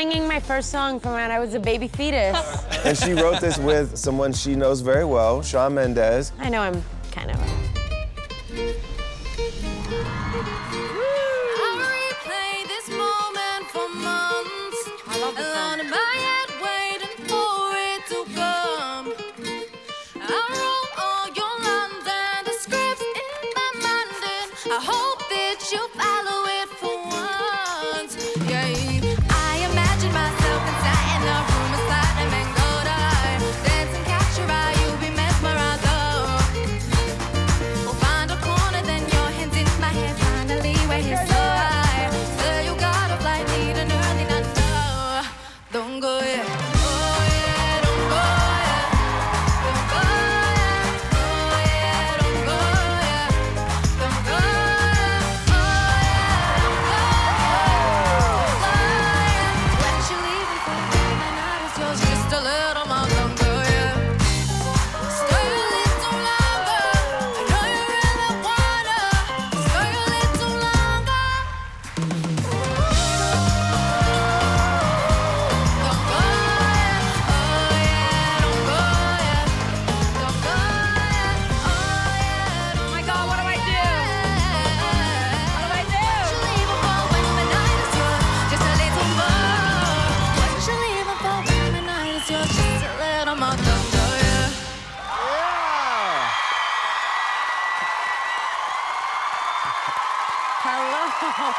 singing my first song from when I was a baby fetus. and she wrote this with someone she knows very well, Shawn Mendes. I know him.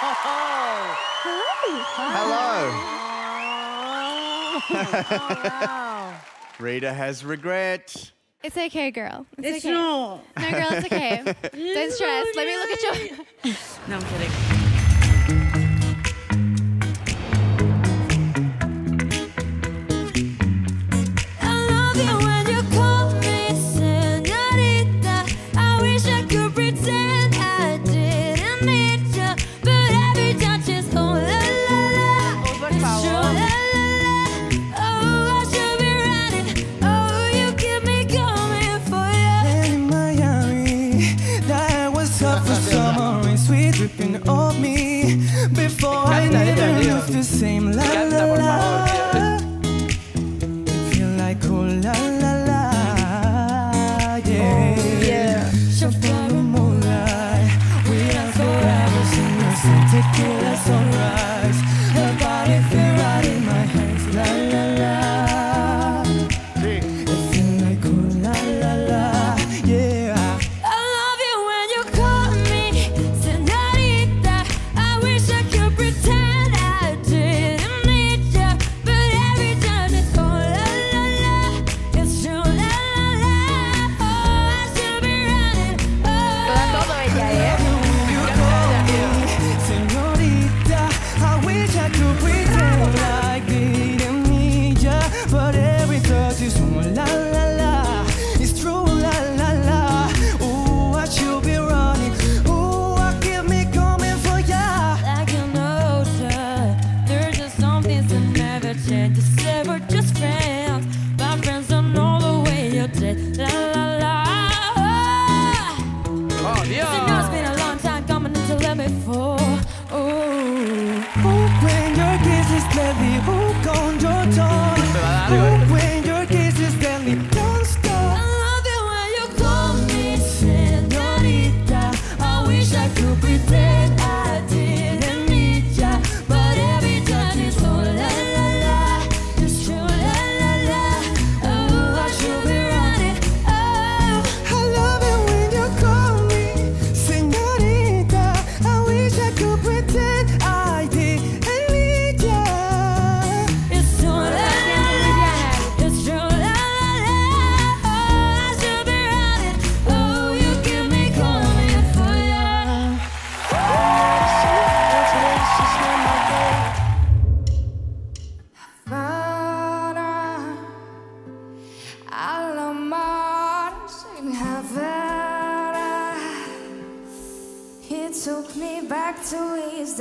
Hi. Hello. Oh, wow. Rita has regret. It's okay, girl. It's, it's okay. no. No, girl, it's okay. Don't stress. Let me look at your. no, I'm kidding.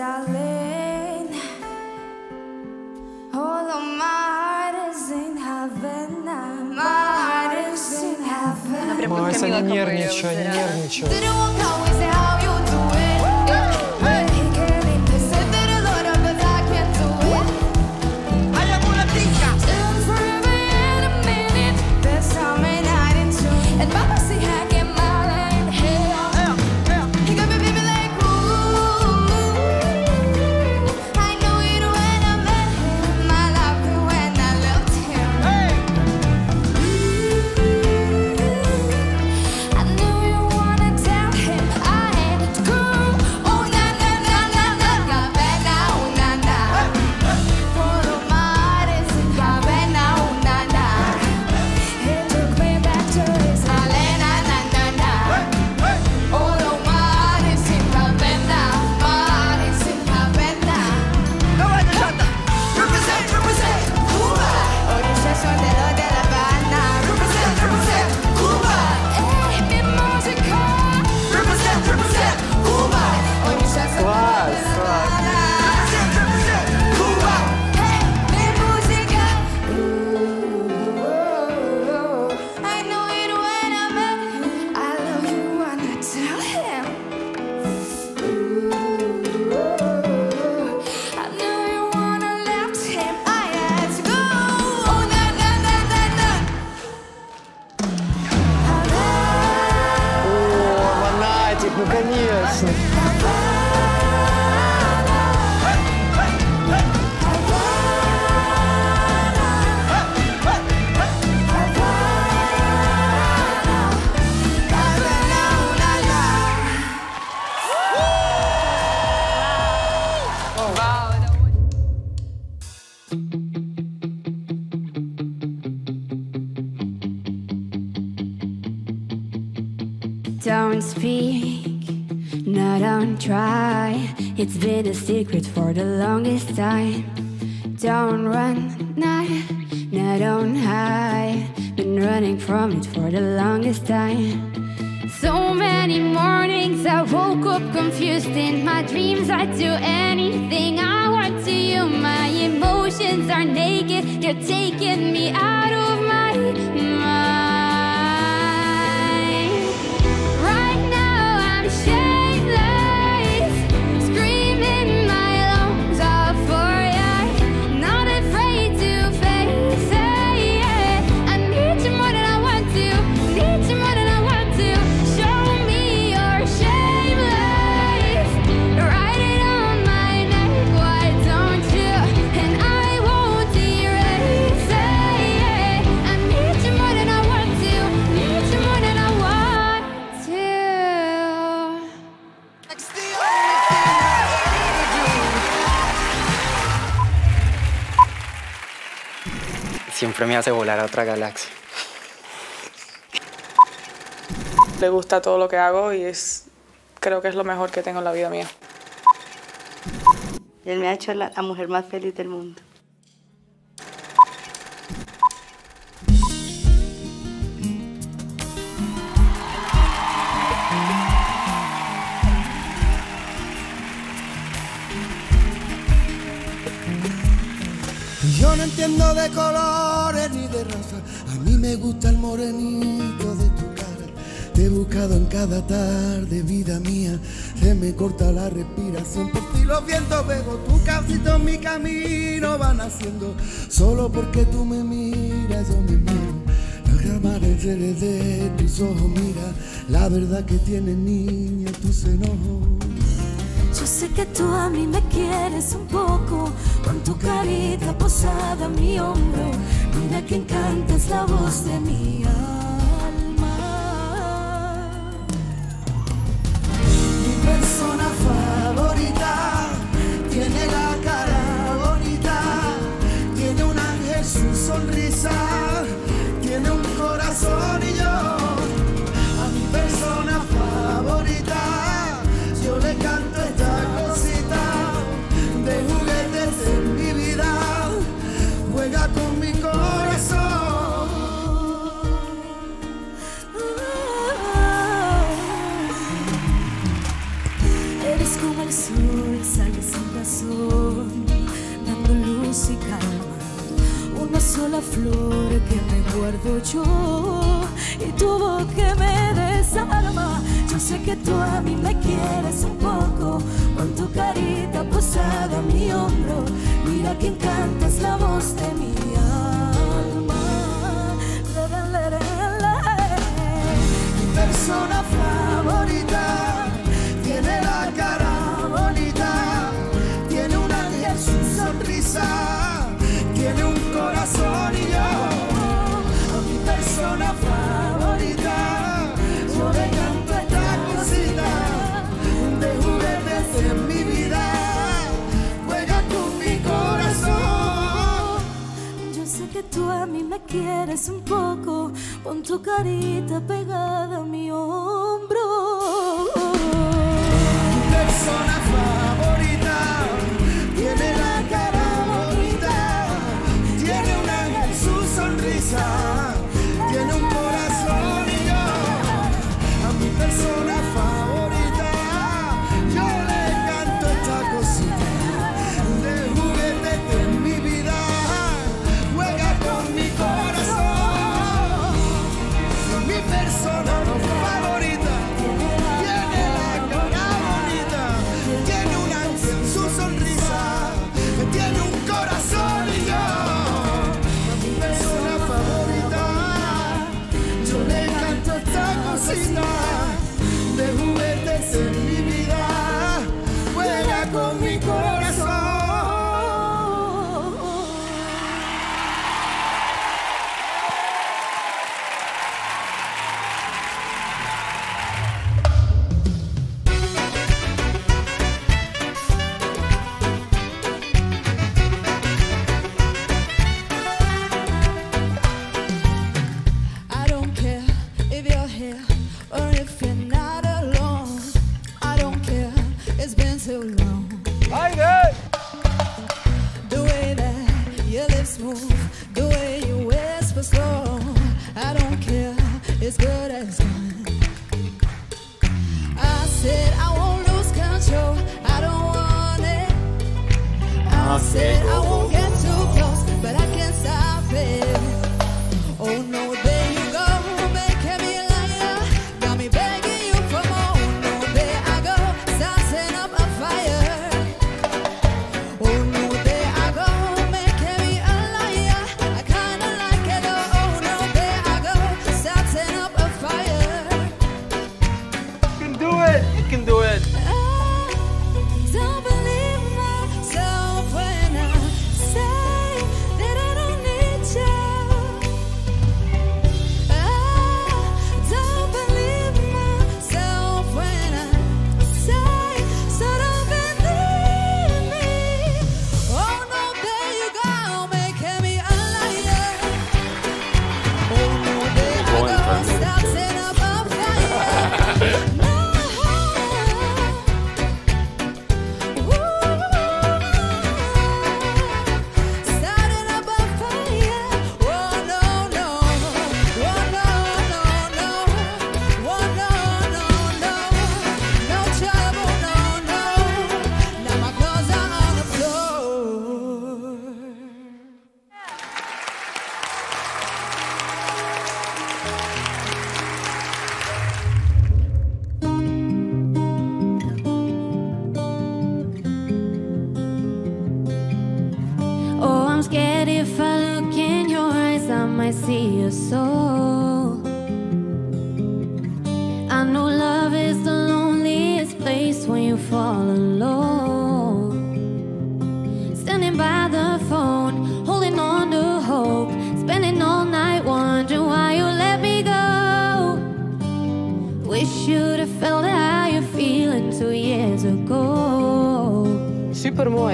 darling. All of my heart is in heaven now. My heart is in heaven. Марса, не нервничай, не. Don't speak, no, don't try. It's been a secret for the longest time. Don't run, no, no, don't hide. Been running from it for the longest time. So many mornings I woke up confused in my dreams. I'd do anything I want to you. My emotions are naked, they're taking me out Siempre me hace volar a otra galaxia. Le gusta todo lo que hago y es creo que es lo mejor que tengo en la vida mía. Él me ha hecho la, la mujer más feliz del mundo. Yo no entiendo de colores me gusta el morenito de tu cara. Te he buscado en cada tarde, vida mía. Se me corta la respiración. Por ti los vientos veo tu casito en mi camino van haciendo. Solo porque tú me miras, yo me muero. Los amaneceres de tus ojos, mira. La verdad que tienes niña, tus enojos. Yo sé que tú a mí me quieres un poco, con tu carita posada en mi hombro. Que encantas la voz de mi alma. Mi persona favorita tiene la cara bonita, tiene un ángel su sonrisa, yo y tu que me desarma. Yo sé que tú a mí me quieres un poco, con tu carita posada en mi hombro. Mira que encantas la voz de mi alma. Mi persona favorita que tú a mí me quieres un poco, con tu carita pegada a mi hombro. Mi persona favorita tiene la cara bonita, tiene un ángel su sonrisa, said I won't.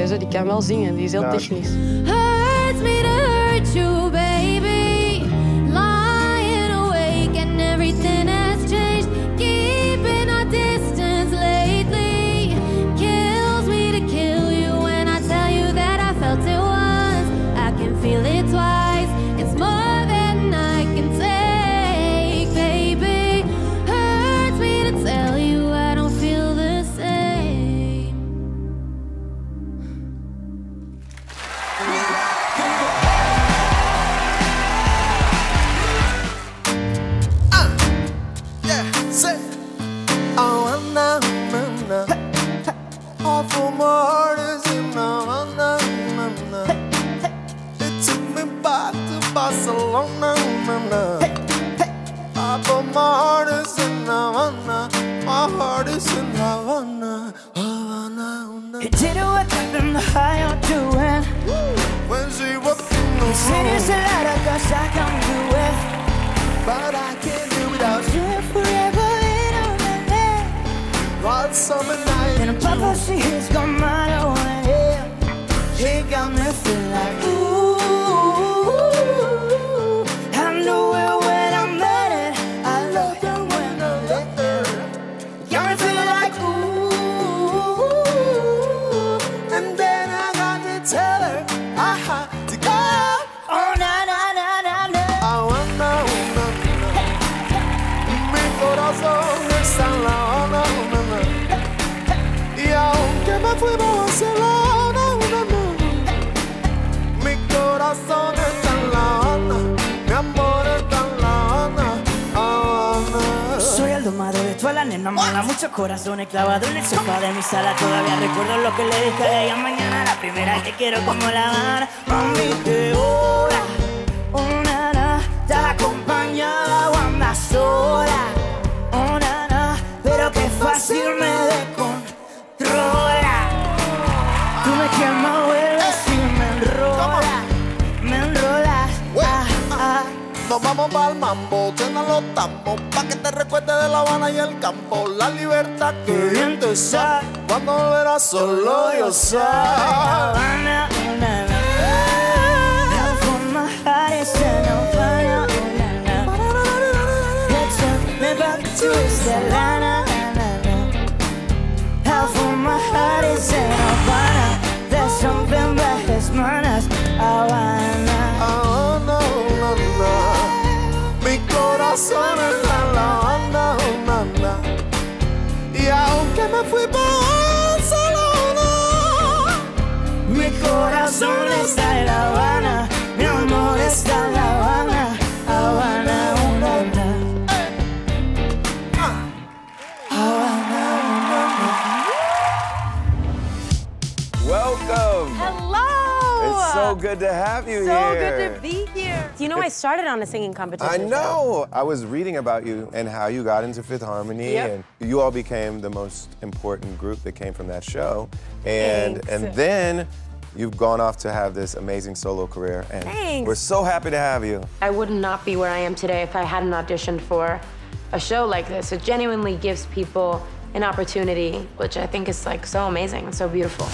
die kan wel zingen, die is heel technisch. You, baby. una mala, muchos corazones clavados en el sofá de mi sala. Todavía recuerdo lo que le dije a ella mañana. La primera vez que quiero como la Habana. Mami, que hora, oh, na, na. estás acompañada o andas sola. Oh, na, na. pero qué fácil me descontrola. Tú me quemabas vamos pa'l mambo, suenan los tambos, pa' que te recuerde de La Habana y el campo, la libertad que bien tú cuando volverás solo yo sé. la. Oh, y aunque me fui para Barcelona, mi corazón está en La Habana, mi amor está en La Habana, Habana, oh, oh, Welcome. Hello. It's so good to have you so here. So good to be here. Do you know I started on a singing competition? I know. I was reading about you and how you got into Fifth Harmony, Yep. and you all became the most important group that came from that show. And Thanks. and then you've gone off to have this amazing solo career, and Thanks. we're so happy to have you. I would not be where I am today if I hadn't auditioned for a show like this. It genuinely gives people an opportunity, which I think is like so amazing and so beautiful.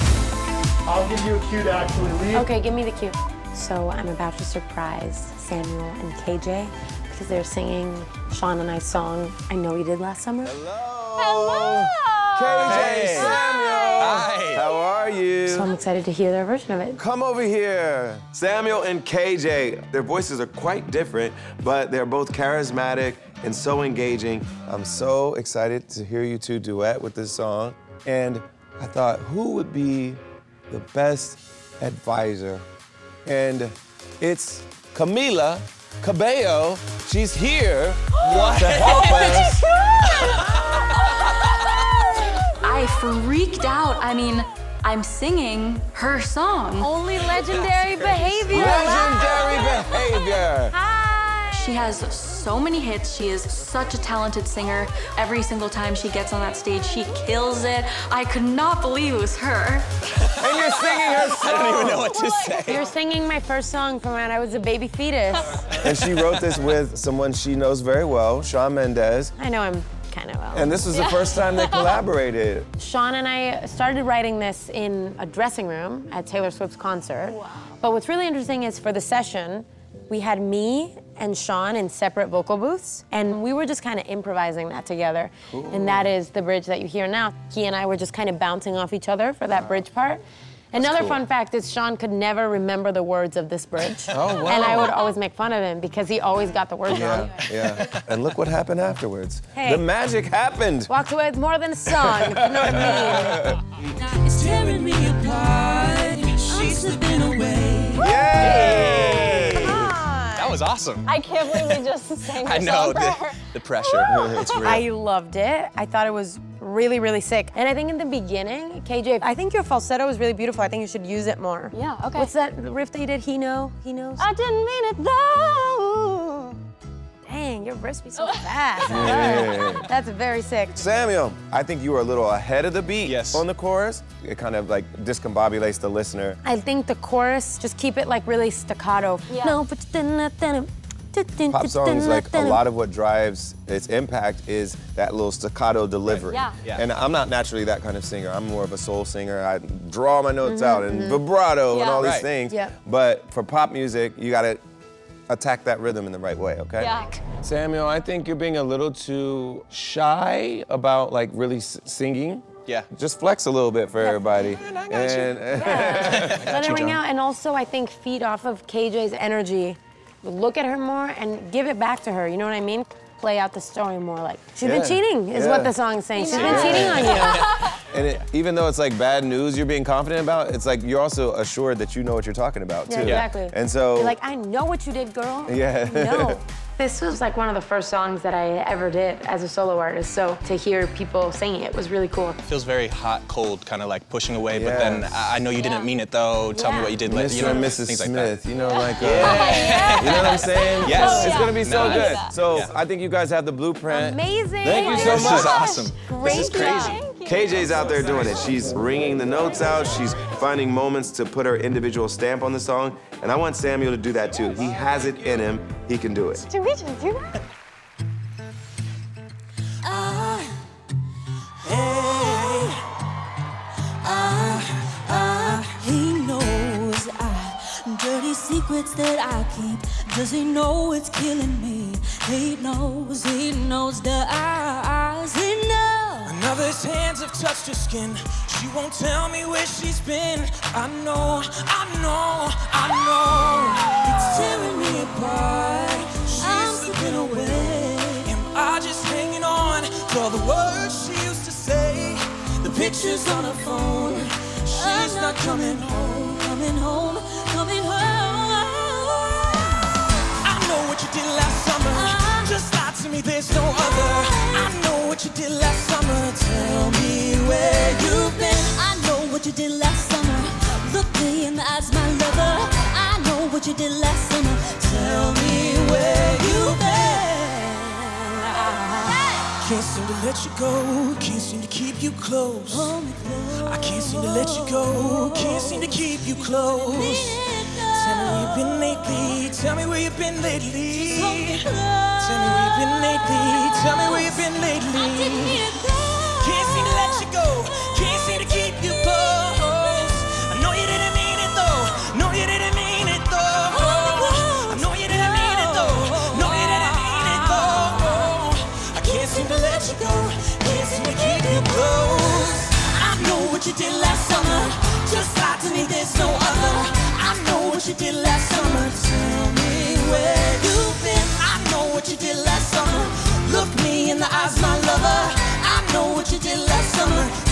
I'll give you a cue to actually leave. Okay, give me the cue. So I'm about to surprise Samuel and KJ because they're singing Shawn and I's song I Know You Did Last Summer. Hello. KJ, Hey. Samuel. Hi. How are you? So I'm excited to hear their version of it. Come over here. Samuel and KJ, their voices are quite different, but they're both charismatic and so engaging. I'm so excited to hear you two duet with this song. And I thought, who would be the best advisor? And it's Camila Cabello. She's here to help us. I freaked out. I mean, I'm singing her song. Only legendary behavior. Legendary behavior. She has so many hits. She is such a talented singer. Every single time she gets on that stage, she kills it. I could not believe it was her. And you're singing her song. I don't even know what to say. You're singing my first song from when I was a baby fetus. And she wrote this with someone she knows very well, Shawn Mendes. I know him kind of well. And this was the first time they collaborated. Shawn and I started writing this in a dressing room at Taylor Swift's concert. But what's really interesting is for the session, we had me and Shawn in separate vocal booths, and we were just kind of improvising that together. And that is the bridge that you hear now. He and I were just kind of bouncing off each other for that bridge part. Another cool. fun fact is Shawn could never remember the words of this bridge. Oh, wow. And I would always make fun of him because he always got the words wrong. Yeah, yeah. And look what happened afterwards. Hey. The magic happened. Walked away with more than a song, if you know what I mean. It's tearing me apart. She's slipping away. Yay! That was awesome. I can't believe we just sang I know the, the pressure. It's real. I loved it. I thought it was really, really sick. And I think in the beginning, KJ, I think your falsetto was really beautiful. I think you should use it more. Yeah, okay. What's that riff that you did? He know, he knows. I didn't mean it though. Dang, your riffs be so oh. fast. Yeah. That's very sick. Samuel, I think you were a little ahead of the beat Yes. on the chorus. It kind of like discombobulates the listener. I think the chorus, just keep it like really staccato. Yeah. No, but Pop songs, like a lot of what drives its impact is that little staccato delivery. Yeah. Yeah. And I'm not naturally that kind of singer. I'm more of a soul singer. I draw my notes mm-hmm, out and mm-hmm. vibrato and all these Right. things. Yeah. But for pop music, you gotta attack that rhythm in the right way, okay? Yeah. Samuel, I think you're being a little too shy about like really s- singing. Yeah. Just flex a little bit for everybody. I got you. and Let it ring out, and also I think feed off of KJ's energy. Look at her more and give it back to her. You know what I mean? Play out the story more. Like she's Yeah, been cheating, is yeah. what the song's saying. She's been cheating on you. And it, even though it's like bad news you're being confident about, it's like you're also assured that you know what you're talking about too. Yeah, too. exactly. And so You're like, I know what you did, girl. Yeah. No. This was like one of the first songs that I ever did as a solo artist, so to hear people singing it was really cool. feels very hot, cold, kind of like pushing away. But then I I know you didn't mean it though. Tell me what you did. later, Mr. You know, and Mrs. things like Smith, that. you know, like, uh, you know what I'm saying? Yes. It's gonna be so No, good. So Yeah. I think you guys have the blueprint. Amazing. Thank you so much. This is awesome. Great This is crazy. KJ's out there doing it. She's ringing the notes out. She's finding moments to put her individual stamp on the song. And I want Samuel to do that too. He has it in him. He can do it. Did we just do that? Ah, hey, ah, ah, he knows I dirty secrets that I keep. Does he know it's killing me? He knows, he knows the eyes. He knows. Hands have touched her skin. She won't tell me where she's been. I know, I know, I know. It's tearing me apart. She's slipping away. Am I just hanging on to all the words she used to say? The pictures on her phone. She's not coming home, coming coming home, coming home. I know what you did last summer. Uh-huh. Just lie to me, there's no other. I know what you did last summer. Tell me where you've been. I know what you did last summer. Look me in the eyes, my lover. I know what you did last summer. Tell me where you've been. Can't seem to let you go. Can't seem to keep you close. I can't seem to let you go. Can't seem to keep you close. Tell me where you've been lately. Tell me where you've been lately. Tell me where you've been lately. Tell me where you've been lately. Can't seem to let you go. Can't seem to keep you close. I know you didn't mean it though. No, you didn't mean it though. I know you didn't mean it though. No, you didn't mean it though. I can't seem to let you go. Can't seem to keep you close. I know what you did last summer. Just lie to me, there's no other what you did last summer. Tell me where you've been. I know what you did last summer. Look me in the eyes, my lover. I know what you did last summer.